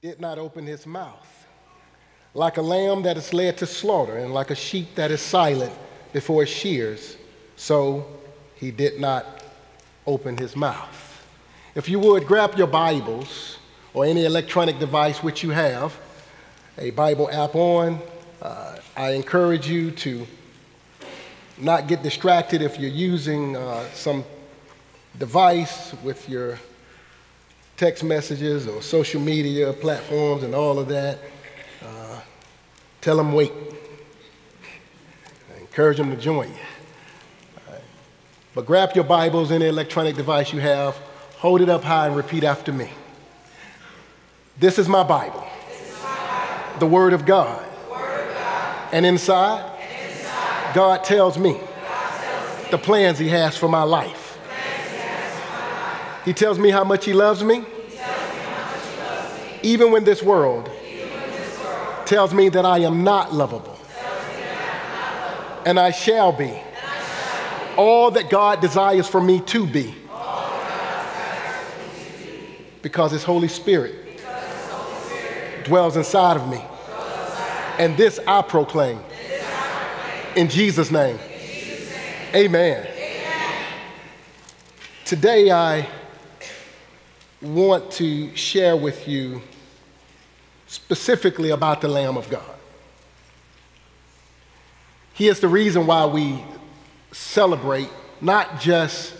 did not open his mouth. Like a lamb that is led to slaughter, and like a sheep that is silent before shears, so he did not open his mouth. If you would, grab your Bibles or any electronic device which you have, a Bible app on. Uh, I encourage you to not get distracted if you're using uh, some device with your text messages or social media platforms and all of that, uh, tell them wait. I encourage them to join you. Right. But grab your Bibles, any electronic device you have, hold it up high and repeat after me. This is my Bible. The, word of God. And inside, God tells me the plans He has for my life. He tells me how much he loves me, even when this world tells me that I am not lovable. And I shall be all that God desires for me to be. Because His Holy Spirit dwells inside of me. And this I proclaim. In Jesus' name. Amen. Today I want to share with you specifically about the Lamb of God. He is the reason why we celebrate not just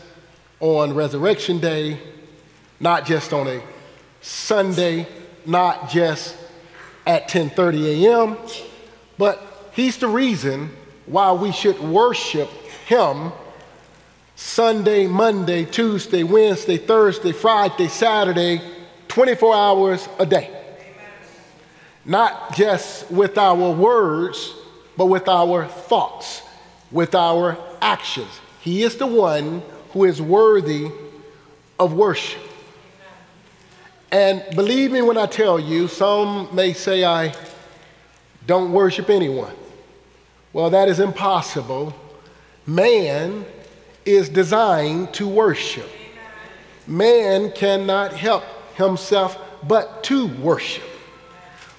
on Resurrection Day, not just on a Sunday, not just at 10:30 a.m., but he's the reason why we should worship him Sunday, Monday, Tuesday, Wednesday, Thursday, Friday, Saturday, 24 hours a day. Not just with our words, but with our thoughts, with our actions. He is the one who is worthy of worship. And believe me when I tell you, some may say I don't worship anyone. Well, that is impossible. Man is designed to worship. Man cannot help himself but to worship.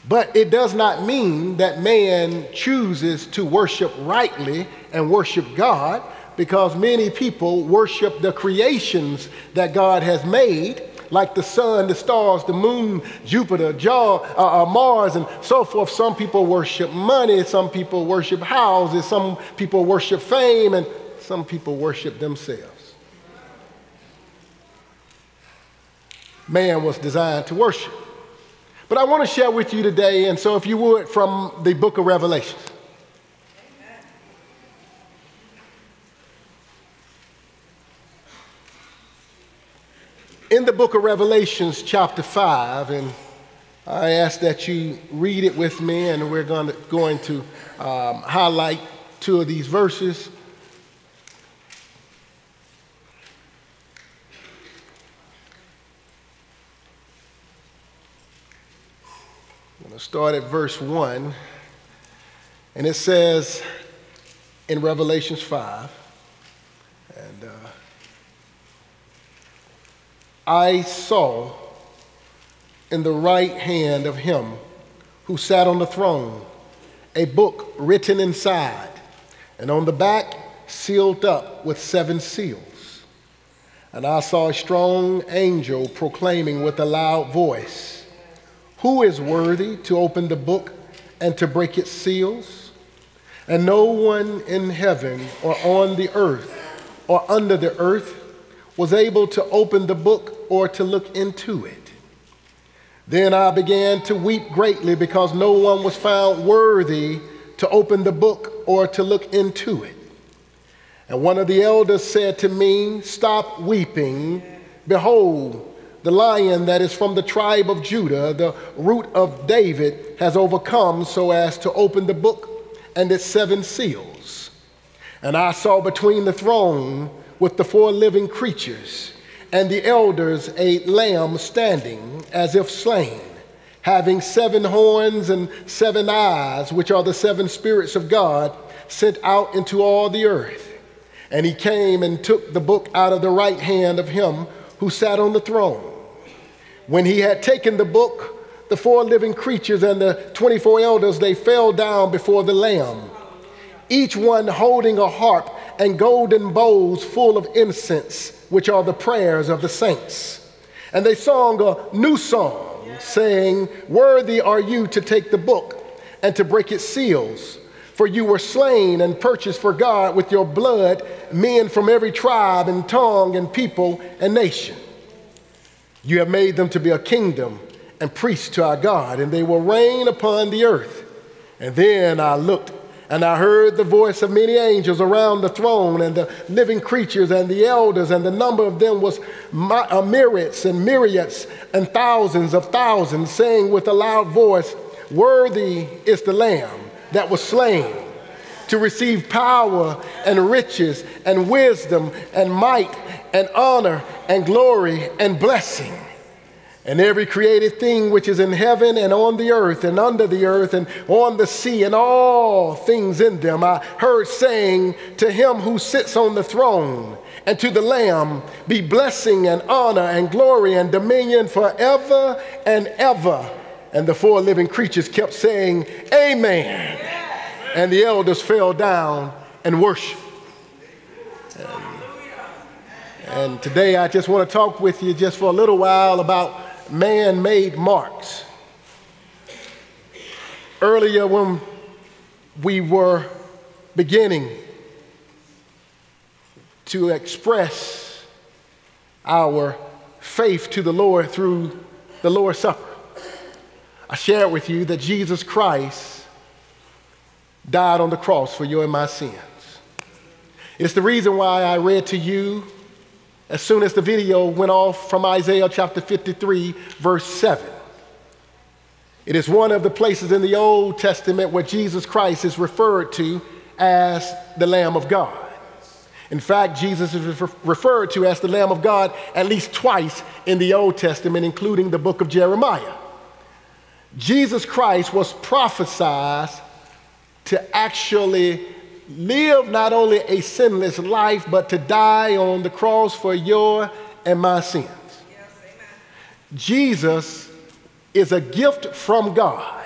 But it does not mean that man chooses to worship rightly and worship God because many people worship the creations that God has made, like the sun, the stars, the moon, Jupiter, uh, uh, Mars, and so forth. Some people worship money, some people worship houses, some people worship fame, and some people worship themselves. Man was designed to worship. But I want to share with you today, and so if you would, from the book of Revelation. In the book of Revelations, chapter 5, and I ask that you read it with me, and we're going to, going to um, highlight two of these verses. Start at verse 1. And it says in Revelations 5, and uh, I saw in the right hand of him who sat on the throne a book written inside, and on the back sealed up with seven seals. And I saw a strong angel proclaiming with a loud voice, who is worthy to open the book and to break its seals? And no one in heaven or on the earth or under the earth was able to open the book or to look into it. Then I began to weep greatly because no one was found worthy to open the book or to look into it. And one of the elders said to me, Stop weeping. Behold, the lion that is from the tribe of Judah, the root of David, has overcome so as to open the book and its seven seals. And I saw between the throne with the four living creatures and the elders a lamb standing as if slain, having seven horns and seven eyes, which are the seven spirits of God sent out into all the earth. And he came and took the book out of the right hand of him who sat on the throne. When he had taken the book, the four living creatures and the 24 elders, they fell down before the Lamb, each one holding a harp and golden bowls full of incense, which are the prayers of the saints. And they sung a new song, saying, Worthy are you to take the book and to break its seals. For you were slain and purchased for God with your blood men from every tribe and tongue and people and nation. You have made them to be a kingdom and priests to our God, and they will reign upon the earth. And then I looked and I heard the voice of many angels around the throne and the living creatures and the elders, and the number of them was uh, myriads and myriads and thousands of thousands, saying with a loud voice, Worthy is the Lamb that was slain to receive power and riches and wisdom and might and honor and glory and blessing. And every created thing which is in heaven and on the earth and under the earth and on the sea and all things in them, I heard saying to him who sits on the throne and to the Lamb be blessing and honor and glory and dominion forever and ever. And the four living creatures kept saying, Amen. And the elders fell down and worshiped. And, and today I just want to talk with you just for a little while about man made marks. Earlier, when we were beginning to express our faith to the Lord through the Lord's Supper, I shared with you that Jesus Christ died on the cross for you and my sins. It's the reason why I read to you as soon as the video went off from Isaiah chapter 53, verse 7. It is one of the places in the Old Testament where Jesus Christ is referred to as the Lamb of God. In fact, Jesus is referred to as the Lamb of God at least twice in the Old Testament, including the book of Jeremiah. Jesus Christ was prophesied to actually live not only a sinless life, but to die on the cross for your and my sins. Yes, Jesus is a gift from God.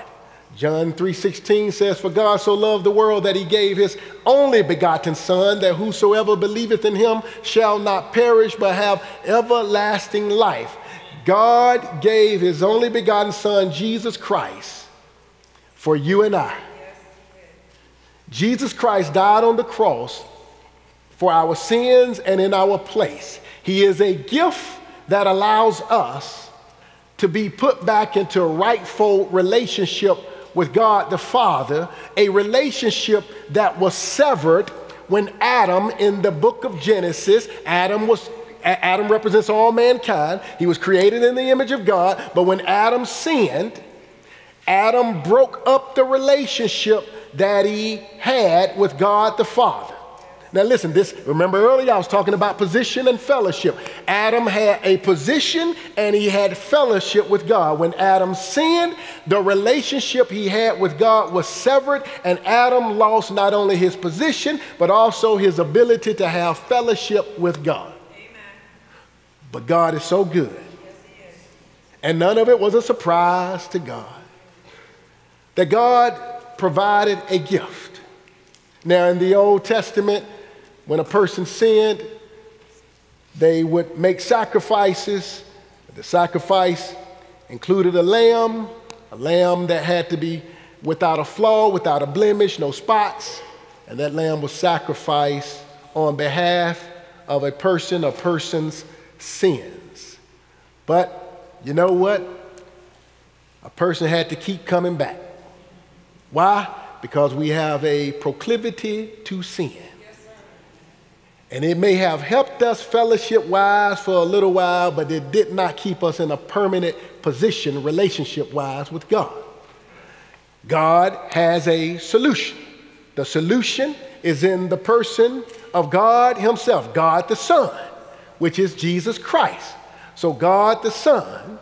John 3:16 says, For God so loved the world that he gave his only begotten Son, that whosoever believeth in him shall not perish but have everlasting life. God gave his only begotten Son, Jesus Christ, for you and I. Jesus Christ died on the cross for our sins and in our place. He is a gift that allows us to be put back into a rightful relationship with God the Father, a relationship that was severed when Adam, in the book of Genesis, Adam was Adam represents all mankind. He was created in the image of God, but when Adam sinned, Adam broke up the relationship that he had with God the Father. Now, listen, this, remember earlier I was talking about position and fellowship. Adam had a position and he had fellowship with God. When Adam sinned, the relationship he had with God was severed, and Adam lost not only his position, but also his ability to have fellowship with God. But God is so good. And none of it was a surprise to God. That God provided a gift. Now, in the Old Testament, when a person sinned, they would make sacrifices. The sacrifice included a lamb, a lamb that had to be without a flaw, without a blemish, no spots. And that lamb was sacrificed on behalf of a person or person's sins. But you know what? A person had to keep coming back. Why? Because we have a proclivity to sin. And it may have helped us fellowship wise for a little while, but it did not keep us in a permanent position, relationship wise, with God. God has a solution. The solution is in the person of God Himself, God the Son, which is Jesus Christ. So, God the Son,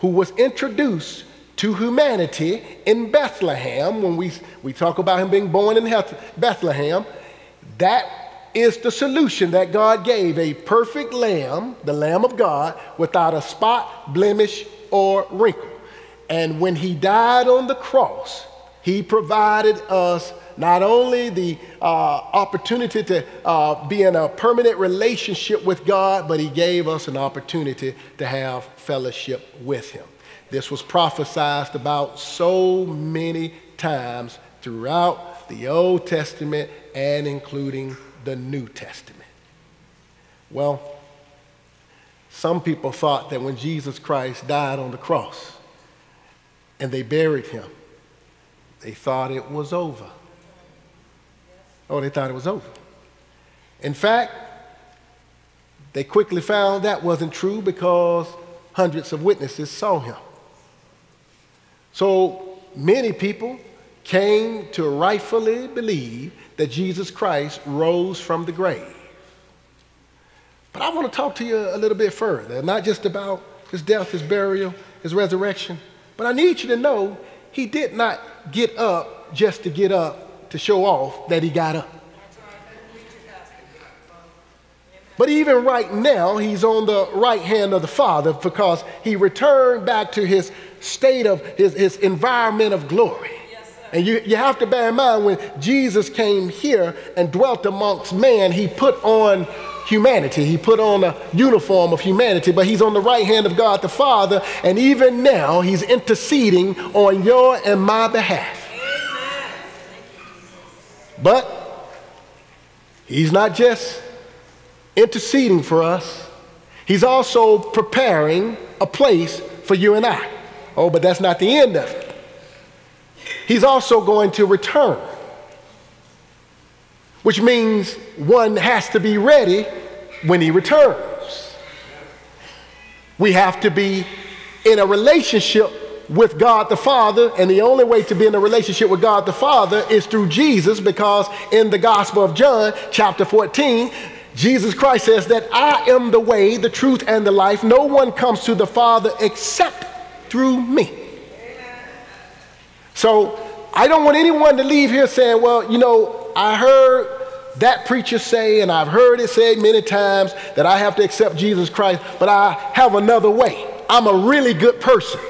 who was introduced to humanity in Bethlehem, when we, we talk about him being born in Bethlehem, that is the solution that God gave a perfect lamb, the Lamb of God, without a spot, blemish, or wrinkle. And when he died on the cross, he provided us not only the uh, opportunity to uh, be in a permanent relationship with God, but he gave us an opportunity to have fellowship with him. This was prophesied about so many times throughout the Old Testament and including the New Testament. Well, some people thought that when Jesus Christ died on the cross and they buried him, they thought it was over. Oh, they thought it was over. In fact, they quickly found that wasn't true because hundreds of witnesses saw him. So many people came to rightfully believe that Jesus Christ rose from the grave. But I want to talk to you a little bit further, not just about his death, his burial, his resurrection, but I need you to know he did not get up just to get up to show off that he got up. But even right now, he's on the right hand of the Father because he returned back to his state of his, his environment of glory. And you, you have to bear in mind when Jesus came here and dwelt amongst man, he put on humanity. He put on a uniform of humanity, but he's on the right hand of God the Father, and even now he's interceding on your and my behalf. But he's not just interceding for us, he's also preparing a place for you and I. Oh, but that's not the end of it. He's also going to return, which means one has to be ready when he returns. We have to be in a relationship with God the Father, and the only way to be in a relationship with God the Father is through Jesus, because in the Gospel of John, chapter 14, Jesus Christ says that I am the way, the truth, and the life. No one comes to the Father except through me. So I don't want anyone to leave here saying, well, you know, I heard that preacher say, and I've heard it said many times, that I have to accept Jesus Christ, but I have another way. I'm a really good person.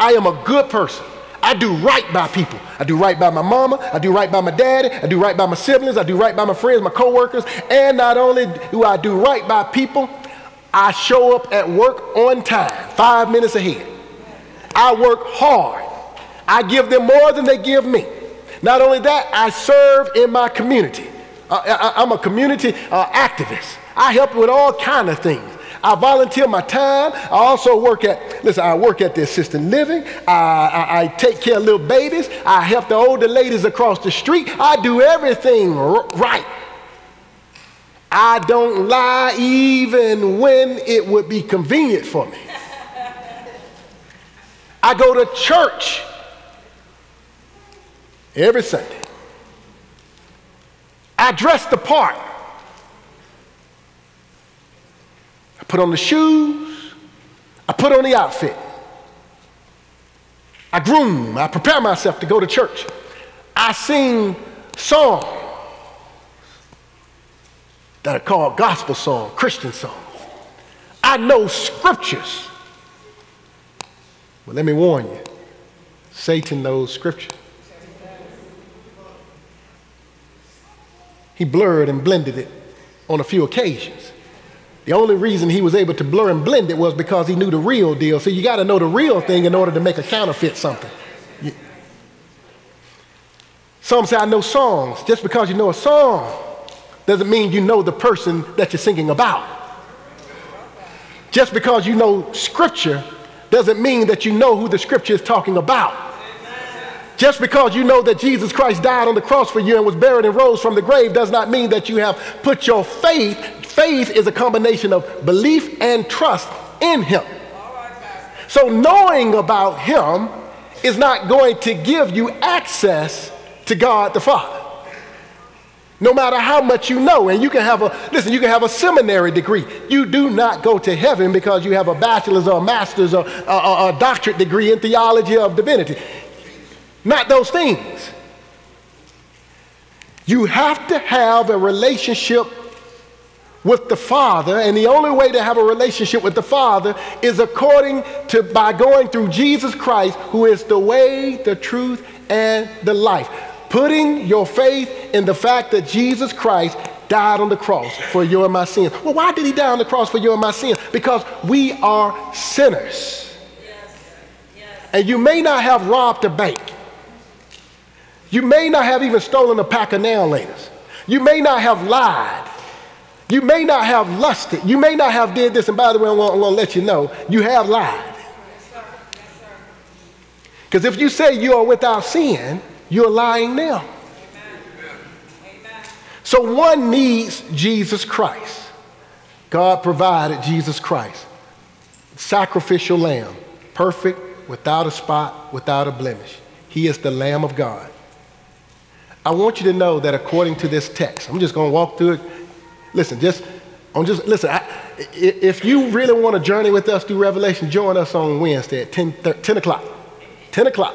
I am a good person. I do right by people. I do right by my mama. I do right by my daddy. I do right by my siblings. I do right by my friends, my coworkers. And not only do I do right by people, I show up at work on time, five minutes ahead. I work hard. I give them more than they give me. Not only that, I serve in my community. I, am a community uh, activist. I help with all kind of things. I volunteer my time. I also work at, listen, I work at the assisted living. I, I, I, take care of little babies. I help the older ladies across the street. I do everything right. I don't lie even when it would be convenient for me. I go to church every Sunday. I dress the part. I put on the shoes. I put on the outfit. I groom. I prepare myself to go to church. I sing songs that are called gospel songs, Christian songs. I know scriptures. Well, let me warn you Satan knows scripture. he blurred and blended it on a few occasions. The only reason he was able to blur and blend it was because he knew the real deal. So you got to know the real thing in order to make a counterfeit something. Some say, I know songs. Just because you know a song doesn't mean you know the person that you're singing about. Just because you know scripture doesn't mean that you know who the scripture is talking about. Just because you know that Jesus Christ died on the cross for you and was buried and rose from the grave does not mean that you have put your faith. Faith is a combination of belief and trust in Him. So, knowing about Him is not going to give you access to God the Father. No matter how much you know, and you can have a listen, you can have a seminary degree. You do not go to heaven because you have a bachelor's or a master's or a, a, a doctorate degree in theology of divinity. Not those things. You have to have a relationship with the Father, and the only way to have a relationship with the Father is according to by going through Jesus Christ, who is the way, the truth, and the life. Putting your faith in the fact that Jesus Christ died on the cross for your and my sins. Well, why did he die on the cross for you and my sins? Because we are sinners. And you may not have robbed a bank. You may not have even stolen a pack of nail laters. You may not have lied. You may not have lusted. You may not have did this. And by the way, I'm going to let you know, you have lied. Because if you say you are without sin, you're lying now. So one needs Jesus Christ. God provided Jesus Christ, sacrificial lamb, perfect, without a spot, without a blemish. He is the Lamb of God. I want you to know that according to this text, I'm just going to walk through it. Listen, just, I'm just, listen, I, if you really want to journey with us through Revelation, join us on Wednesday at 10, 10 o'clock. 10 o'clock.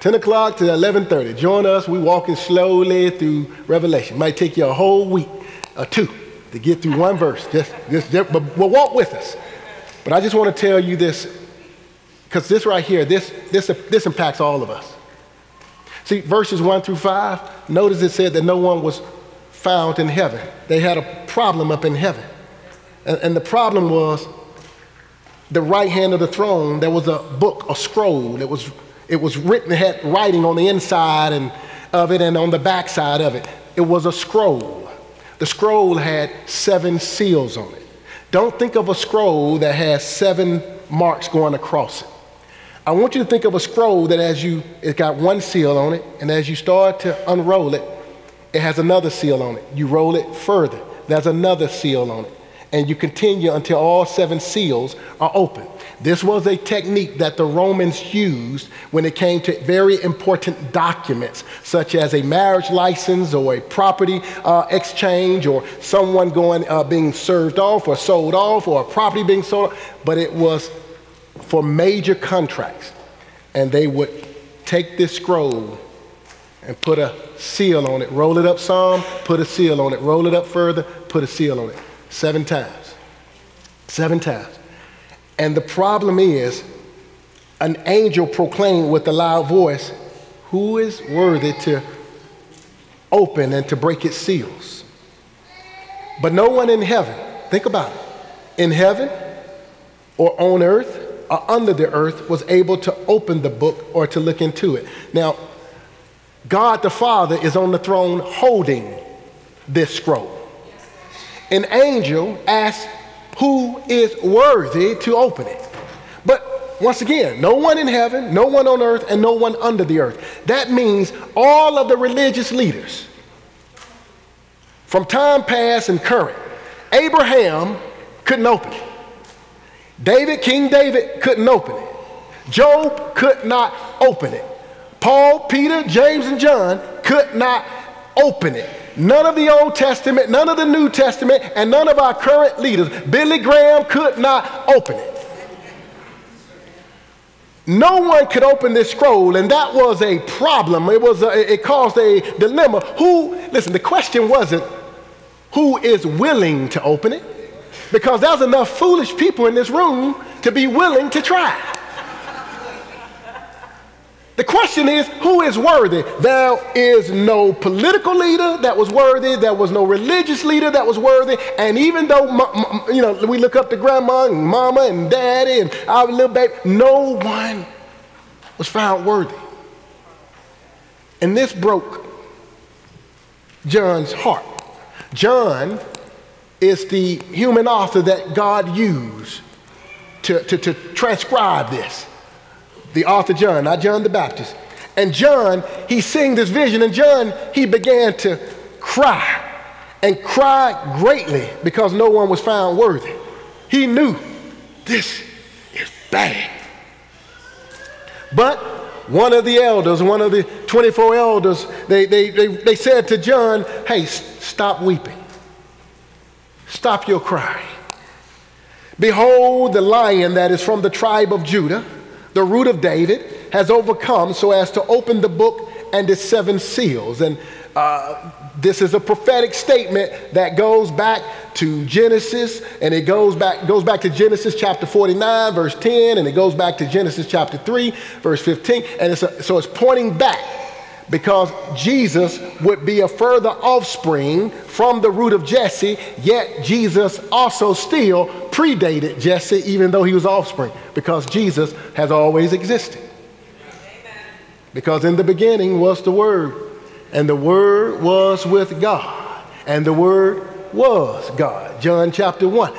10 o'clock to 11.30. Join us. We're walking slowly through Revelation. Might take you a whole week or two to get through one verse. Just, just, just but, but walk with us. But I just want to tell you this, because this right here, this, this, this impacts all of us. See, verses 1 through 5, notice it said that no one was found in heaven. They had a problem up in heaven. And, and the problem was the right hand of the throne, there was a book, a scroll. It was, it was written, it had writing on the inside and, of it and on the back side of it. It was a scroll. The scroll had seven seals on it. Don't think of a scroll that has seven marks going across it. I want you to think of a scroll that as you, it's got one seal on it, and as you start to unroll it, it has another seal on it. You roll it further, there's another seal on it. And you continue until all seven seals are open. This was a technique that the Romans used when it came to very important documents, such as a marriage license or a property uh, exchange or someone going uh, being served off or sold off or a property being sold. But it was for major contracts. And they would take this scroll and put a seal on it, roll it up some, put a seal on it, roll it up further, put a seal on it. Seven times. Seven times. And the problem is, an angel proclaimed with a loud voice, Who is worthy to open and to break its seals? But no one in heaven, think about it, in heaven or on earth or under the earth was able to open the book or to look into it. Now, God the Father is on the throne holding this scroll. An angel asks who is worthy to open it. But once again, no one in heaven, no one on earth, and no one under the earth. That means all of the religious leaders from time past and current. Abraham couldn't open it. David, King David, couldn't open it. Job could not open it. Paul, Peter, James, and John could not open it. None of the Old Testament, none of the New Testament, and none of our current leaders, Billy Graham could not open it. No one could open this scroll, and that was a problem. It, was a, it caused a dilemma. Who, listen, the question wasn't who is willing to open it, because there's enough foolish people in this room to be willing to try. The question is, who is worthy? There is no political leader that was worthy. There was no religious leader that was worthy. And even though, you know, we look up to grandma and mama and daddy and our little baby, no one was found worthy. And this broke John's heart. John is the human author that God used to, to, to transcribe this the author John, not John the Baptist. And John, he's seeing this vision, and John, he began to cry and cry greatly because no one was found worthy. He knew this is bad. But one of the elders, one of the 24 elders, they, they, they, they said to John, Hey, stop weeping. Stop your crying. Behold, the lion that is from the tribe of Judah the root of David, has overcome so as to open the book and its seven seals. And Uh, this is a prophetic statement that goes back to Genesis, and it goes back, goes back to Genesis chapter 49, verse 10, and it goes back to Genesis chapter 3, verse 15. And it's a, so it's pointing back because Jesus would be a further offspring from the root of Jesse, yet Jesus also still predated Jesse, even though he was offspring, because Jesus has always existed. Because in the beginning was the Word, and the Word was with God, and the Word was God. John chapter 1.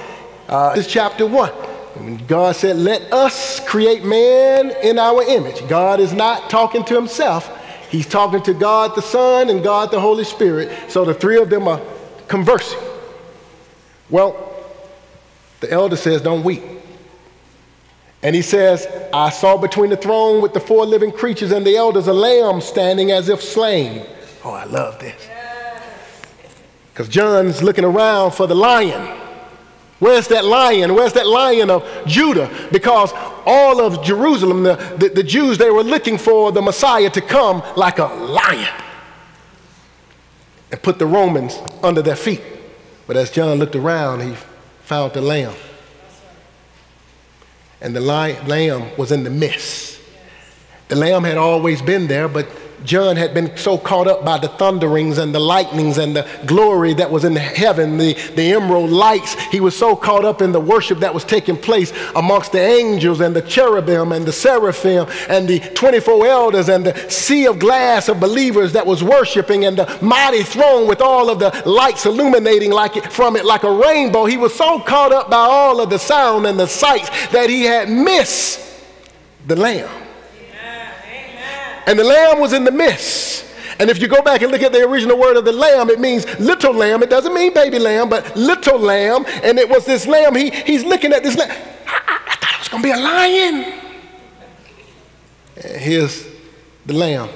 Uh, this chapter 1. God said, Let us create man in our image. God is not talking to himself, He's talking to God the Son and God the Holy Spirit. So the three of them are conversing. Well, the elder says, Don't weep. And he says, I saw between the throne with the four living creatures and the elders a lamb standing as if slain. Oh, I love this. Because John's looking around for the lion. Where's that lion? Where's that lion of Judah? Because all of Jerusalem, the, the, the, Jews, they were looking for the Messiah to come like a lion and put the Romans under their feet. But as John looked around, he found the lamb. And the lamb was in the midst. The lamb had always been there, but John had been so caught up by the thunderings and the lightnings and the glory that was in heaven, the, the emerald lights. He was so caught up in the worship that was taking place amongst the angels and the cherubim and the seraphim and the 24 elders and the sea of glass of believers that was worshiping and the mighty throne with all of the lights illuminating like it, from it like a rainbow. He was so caught up by all of the sound and the sights that he had missed the Lamb. And the lamb was in the midst. And if you go back and look at the original word of the lamb, it means little lamb. It doesn't mean baby lamb, but little lamb. And it was this lamb. He, he's looking at this lamb. I, I thought it was going to be a lion. And here's the lamb.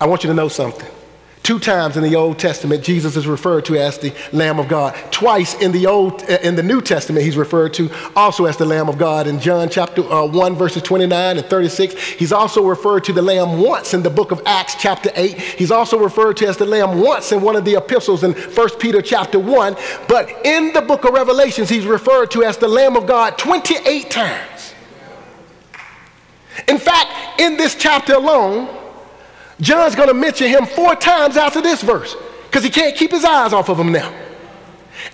I want you to know something. Two times in the Old Testament, Jesus is referred to as the Lamb of God. Twice in the Old, in the New Testament, he's referred to also as the Lamb of God. In John chapter uh, 1, verses 29 and 36, he's also referred to the Lamb once in the book of Acts chapter 8. He's also referred to as the Lamb once in one of the epistles in 1 Peter chapter 1. But in the book of Revelations, he's referred to as the Lamb of God 28 times. In fact, in this chapter alone, John's going to mention him four times after this verse because he can't keep his eyes off of him now.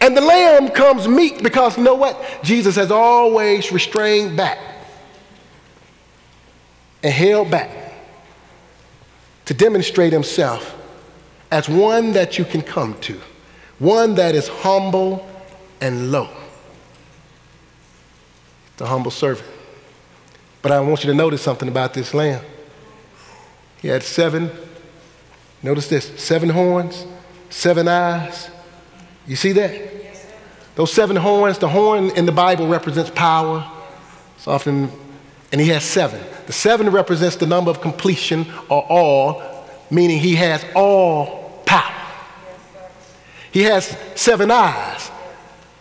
And the lamb comes meek because you know what? Jesus has always restrained back and held back to demonstrate himself as one that you can come to, one that is humble and low. The humble servant. But I want you to notice something about this lamb. He had seven, notice this, seven horns, seven eyes. You see that? Those seven horns, the horn in the Bible represents power. It's often, and he has seven. The seven represents the number of completion or all, meaning he has all power. He has seven eyes.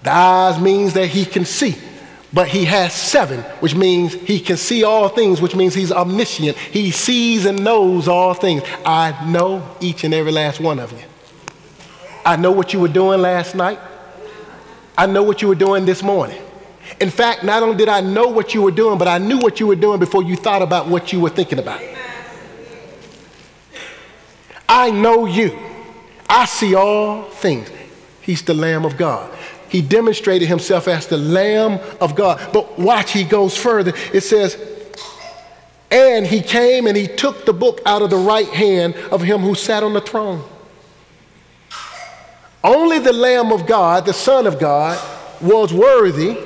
The eyes means that he can see but he has seven, which means he can see all things, which means he's omniscient. He sees and knows all things. I know each and every last one of you. I know what you were doing last night. I know what you were doing this morning. In fact, not only did I know what you were doing, but I knew what you were doing before you thought about what you were thinking about. I know you. I see all things. He's the Lamb of God he demonstrated himself as the Lamb of God. But watch, he goes further. It says, and he came and he took the book out of the right hand of him who sat on the throne. Only the Lamb of God, the Son of God, was worthy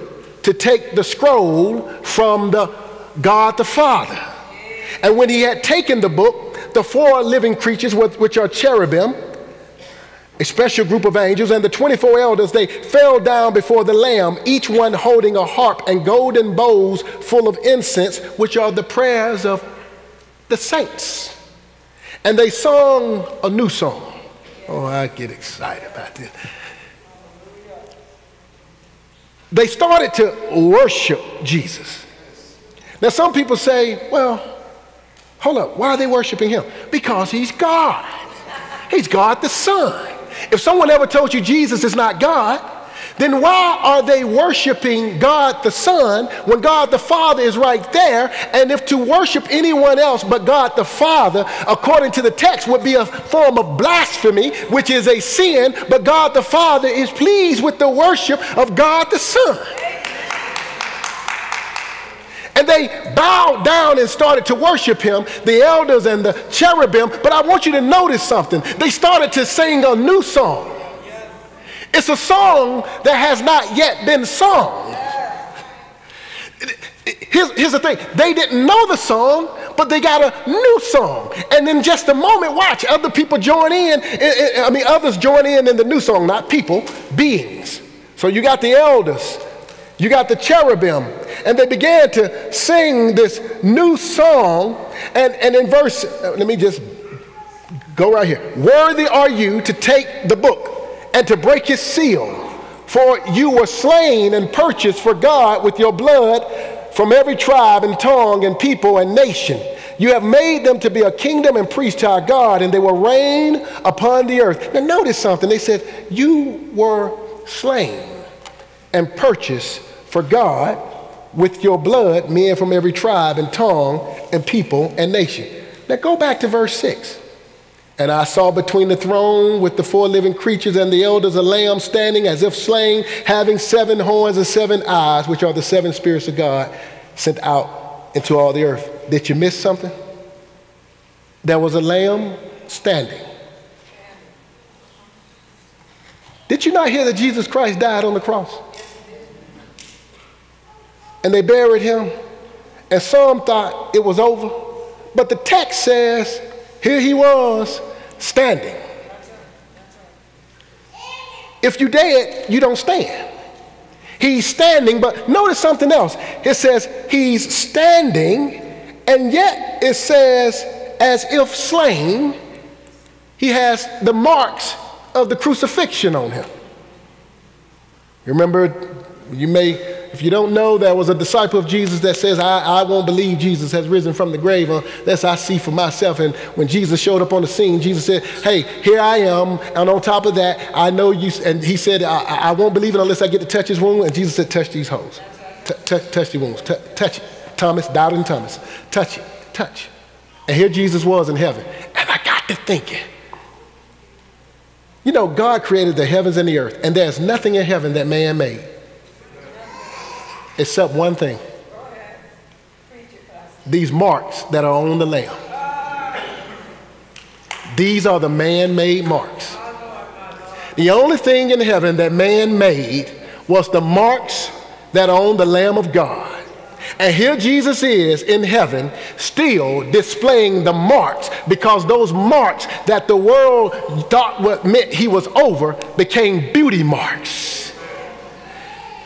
to take the scroll from the God the Father. And when he had taken the book, the four living creatures, which are cherubim, a special group of angels, and the 24 elders, they fell down before the Lamb, each one holding a harp and golden bowls full of incense, which are the prayers of the saints. And they sung a new song. Oh, I get excited about this. They started to worship Jesus. Now, some people say, well, hold up, why are they worshiping him? Because he's God. He's God the Son. If someone ever told you Jesus is not God, then why are they worshiping God the Son when God the Father is right there? And if to worship anyone else but God the Father, according to the text, would be a form of blasphemy, which is a sin, but God the Father is pleased with the worship of God the Son. And they bowed down and started to worship him, the elders and the cherubim. But I want you to notice something. They started to sing a new song. It's a song that has not yet been sung. Here's, here's, the thing they didn't know the song, but they got a new song. And in just a moment, watch, other people join in. I mean, others join in in the new song, not people, beings. So you got the elders, you got the cherubim, and they began to sing this new song. And, and in verse, uh, let me just go right here. Worthy are you to take the book and to break his seal. For you were slain and purchased for God with your blood from every tribe and tongue and people and nation. You have made them to be a kingdom and priests to our God, and they will reign upon the earth. Now, notice something. They said, You were slain and purchased for God with your blood, men from every tribe and tongue and people and nation. Now, go back to verse 6. And I saw between the throne with the four living creatures and the elders a lamb standing as if slain, having seven horns and seven eyes, which are the seven spirits of God sent out into all the earth. Did you miss something? There was a lamb standing. Did you not hear that Jesus Christ died on the cross? And they buried him, and some thought it was over. But the text says here he was standing. If you dead, you don't stand. He's standing, but notice something else. It says he's standing, and yet it says as if slain, he has the marks of the crucifixion on him. Remember, you may if you don't know, there was a disciple of Jesus that says, I, I won't believe Jesus has risen from the grave unless I see for myself. And when Jesus showed up on the scene, Jesus said, Hey, here I am. And on top of that, I know you. And he said, I, I won't believe it unless I get to touch his wound. And Jesus said, Touch these holes. touch the wounds. touch it. Thomas, doubting Thomas. Touch it. Touch. And here Jesus was in heaven. And I got to thinking, you know, God created the heavens and the earth, and there's nothing in heaven that man made except one thing these marks that are on the lamb. These are the man made marks. The only thing in heaven that man made was the marks that are on the Lamb of God. And here Jesus is in heaven, still displaying the marks because those marks that the world thought what meant he was over became beauty marks.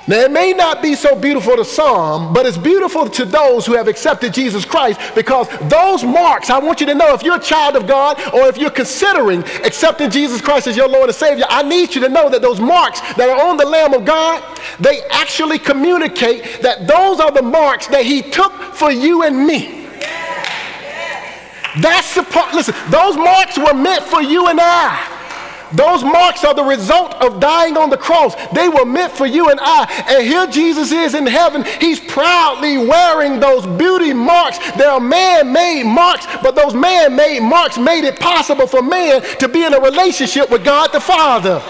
Now, it may not be so beautiful to some, but it's beautiful to those who have accepted Jesus Christ because those marks, I want you to know if you're a child of God or if you're considering accepting Jesus Christ as your Lord and Savior, I need you to know that those marks that are on the Lamb of God, they actually communicate that those are the marks that He took for you and me. That's the part, listen, those marks were meant for you and I. Those marks are the result of dying on the cross. They were meant for you and I. And here Jesus is in heaven. He's proudly wearing those beauty marks. They are man made marks, but those man made marks made it possible for man to be in a relationship with God the Father.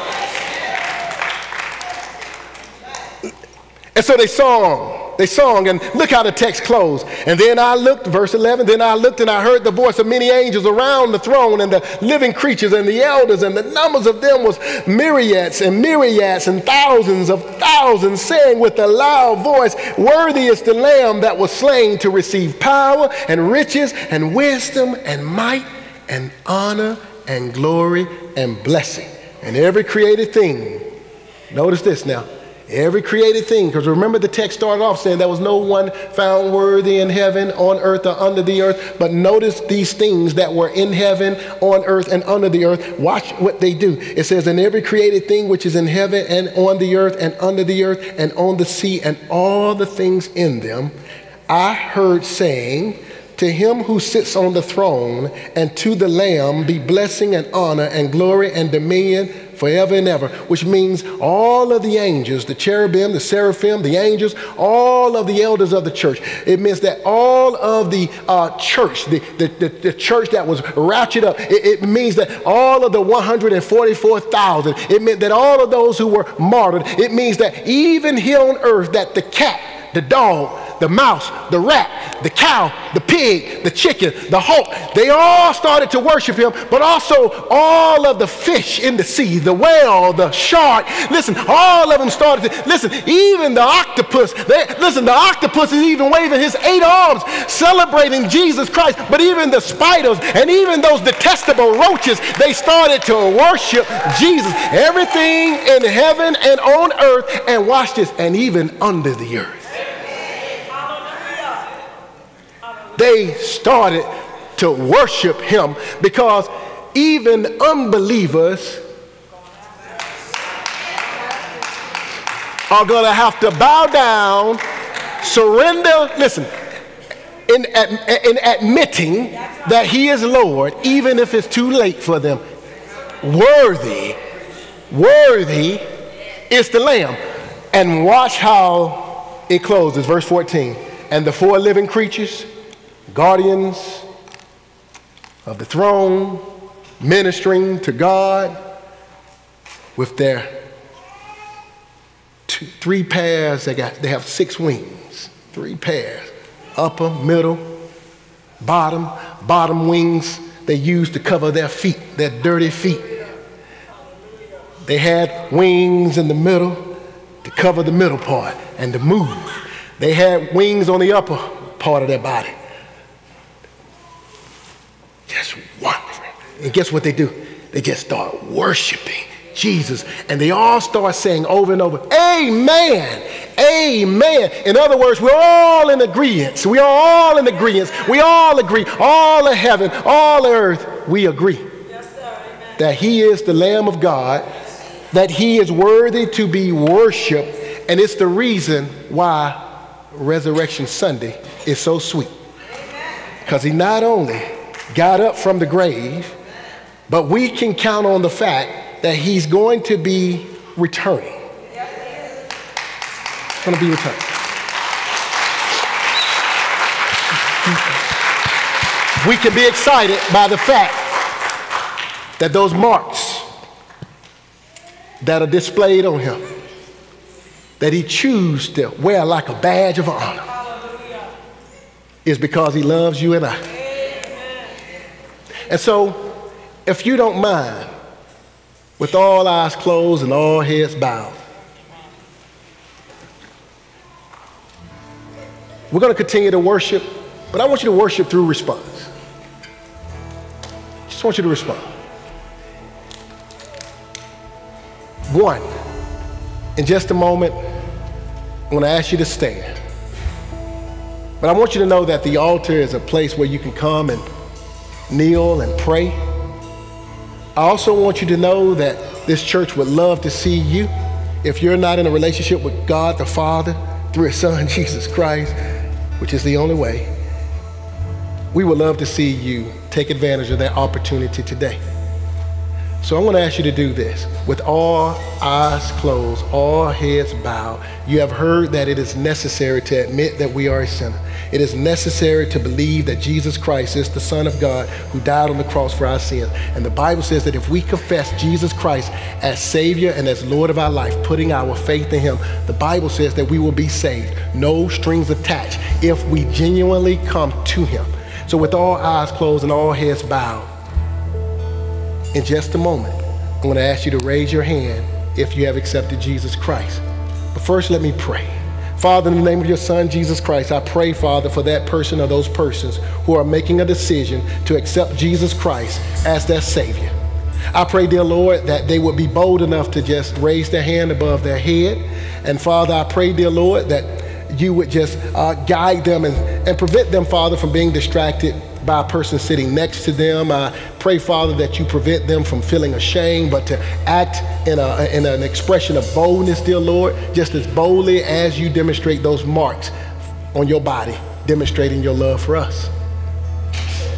And so they song. They song, and look how the text closed. And then I looked, verse 11, then I looked and I heard the voice of many angels around the throne and the living creatures and the elders, and the numbers of them was myriads and myriads and thousands of thousands, saying with a loud voice, Worthy is the Lamb that was slain to receive power and riches and wisdom and might and honor and glory and blessing. And every created thing, notice this now Every created thing, because remember the text started off saying there was no one found worthy in heaven, on earth, or under the earth. But notice these things that were in heaven, on earth, and under the earth. Watch what they do. It says, In every created thing which is in heaven, and on the earth, and under the earth, and on the sea, and all the things in them, I heard saying, To him who sits on the throne and to the Lamb be blessing and honor and glory and dominion forever and ever, which means all of the angels, the cherubim, the seraphim, the angels, all of the elders of the church. It means that all of the uh, church, the, the, the, the, church that was ratcheted up, it, it means that all of the 144,000, it meant that all of those who were martyred, it means that even here on earth, that the cat, the dog, the mouse, the rat, the cow, the pig, the chicken, the hawk, they all started to worship him, but also all of the fish in the sea, the whale, the shark. Listen, all of them started to, listen, even the octopus, they, listen, the octopus is even waving his eight arms, celebrating Jesus Christ, but even the spiders and even those detestable roaches, they started to worship Jesus. Everything in heaven and on earth, and watch this, and even under the earth. They started to worship him because even unbelievers are going to have to bow down, surrender, listen, in, in admitting that he is Lord, even if it's too late for them. Worthy, worthy is the Lamb. And watch how it closes, verse 14. And the four living creatures guardians of the throne, ministering to God with their two, three pairs. They, got, they have six wings, three pairs upper, middle, bottom. Bottom wings they use to cover their feet, their dirty feet. They had wings in the middle to cover the middle part and to move. They had wings on the upper part of their body just wonderful. And guess what they do? They just start worshiping Jesus. And they all start saying over and over, Amen. Amen. In other words, we're all in agreement. We are all in agreement. We all agree. All of heaven, all of earth, we agree yes, that He is the Lamb of God, that He is worthy to be worshiped. And it's the reason why Resurrection Sunday is so sweet. Because He not only got up from the grave, but we can count on the fact that he's going to be returning. He's going to be returning. We can be excited by the fact that those marks that are displayed on him, that he chooses to wear like a badge of honor, is because he loves you and I. And so, if you don't mind, with all eyes closed and all heads bowed, we're going to continue to worship, but I want you to worship through response. Just want you to respond. One, in just a moment, I'm going to ask you to stand. But I want you to know that the altar is a place where you can come and kneel and pray. I also want you to know that this church would love to see you if you're not in a relationship with God the Father through His Son, Jesus Christ, which is the only way. We would love to see you take advantage of that opportunity today. So I'm going to ask you to do this with all eyes closed, all heads bowed. You have heard that it is necessary to admit that we are a sinner. It is necessary to believe that Jesus Christ is the Son of God who died on the cross for our sins. And the Bible says that if we confess Jesus Christ as Savior and as Lord of our life, putting our faith in Him, the Bible says that we will be saved. No strings attached if we genuinely come to Him. So with all eyes closed and all heads bowed, in just a moment, I'm going to ask you to raise your hand if you have accepted Jesus Christ. But first, let me pray. Father, in the name of your Son, Jesus Christ, I pray, Father, for that person or those persons who are making a decision to accept Jesus Christ as their Savior. I pray, dear Lord, that they would be bold enough to just raise their hand above their head. And Father, I pray, dear Lord, that you would just uh, guide them and, and prevent them, Father, from being distracted by a person sitting next to them. I pray, Father, that you prevent them from feeling ashamed, but to act in, a, in an expression of boldness, dear Lord, just as boldly as you demonstrate those marks on your body, demonstrating your love for us.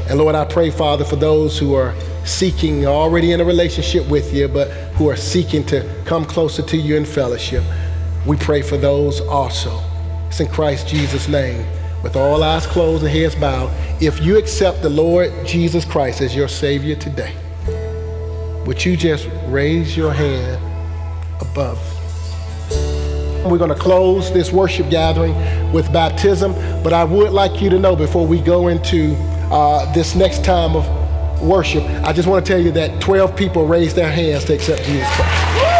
And Lord, I pray, Father, for those who are seeking, already in a relationship with you, but who are seeking to come closer to you in fellowship. We pray for those also. It's in Christ Jesus' name, with all eyes closed and heads bowed. If you accept the Lord Jesus Christ as your Savior today, would you just raise your hand above? We're going to close this worship gathering with baptism, but I would like you to know before we go into uh, this next time of worship, I just want to tell you that 12 people raised their hands to accept Jesus Christ.